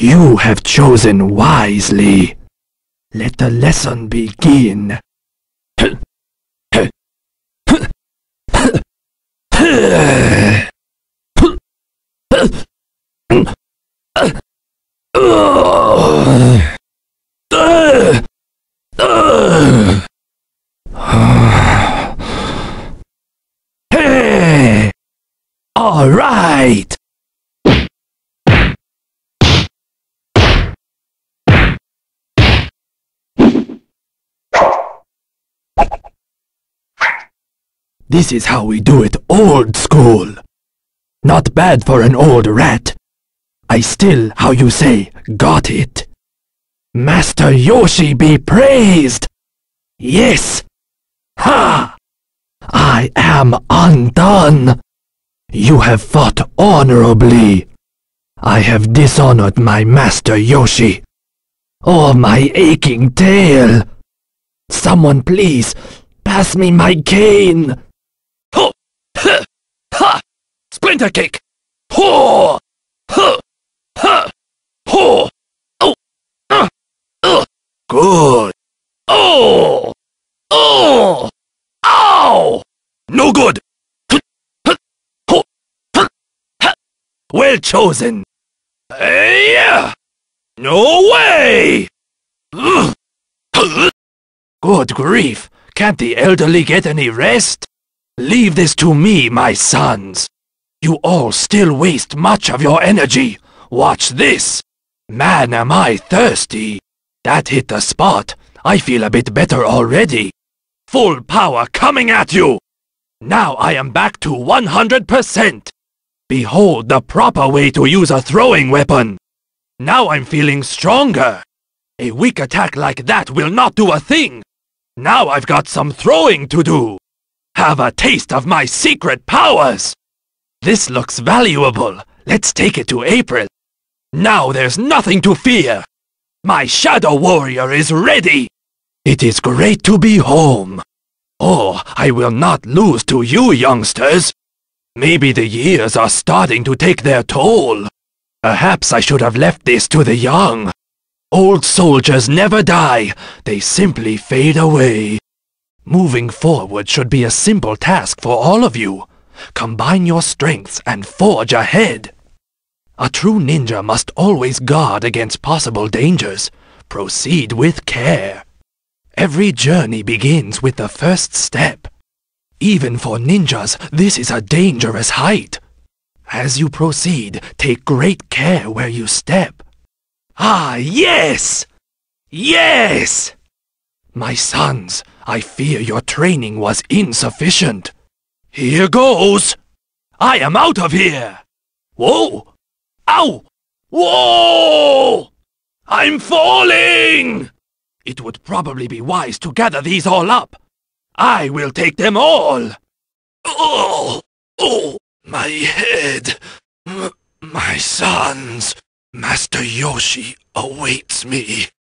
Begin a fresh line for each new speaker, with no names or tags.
You have chosen wisely. Let the lesson begin. All right! This is how we do it old school. Not bad for an old rat. I still, how you say, got it. Master Yoshi be praised! Yes! Ha! I am undone! You have fought honorably. I have dishonored my master Yoshi. Oh, my aching tail! Someone please, pass me my cane! Splinter kick! Ho! Ha! Ha! Ho! Oh! Uh! Uh! Good! Oh! Oh! Ow! No good! Huh! Huh! Huh! Well chosen! Hey, yeah! No way! Good grief! Can't the elderly get any rest? Leave this to me, my sons. You all still waste much of your energy. Watch this. Man, am I thirsty. That hit the spot. I feel a bit better already. Full power coming at you. Now I am back to 100%. Behold the proper way to use a throwing weapon. Now I'm feeling stronger. A weak attack like that will not do a thing. Now I've got some throwing to do. Have a taste of my secret powers. This looks valuable. Let's take it to April. Now there's nothing to fear. My Shadow Warrior is ready. It is great to be home. Oh, I will not lose to you youngsters. Maybe the years are starting to take their toll. Perhaps I should have left this to the young. Old soldiers never die, they simply fade away. Moving forward should be a simple task for all of you. Combine your strengths and forge ahead. A true ninja must always guard against possible dangers. Proceed with care. Every journey begins with the first step. Even for ninjas, this is a dangerous height. As you proceed, take great care where you step. Ah, yes! Yes! My sons, I fear your training was insufficient. Here goes! I am out of here! Whoa! Ow! Whoa! I'm falling! It would probably be wise to gather these all up. I will take them all! Oh! Oh! My head! M my sons! Master Yoshi awaits me.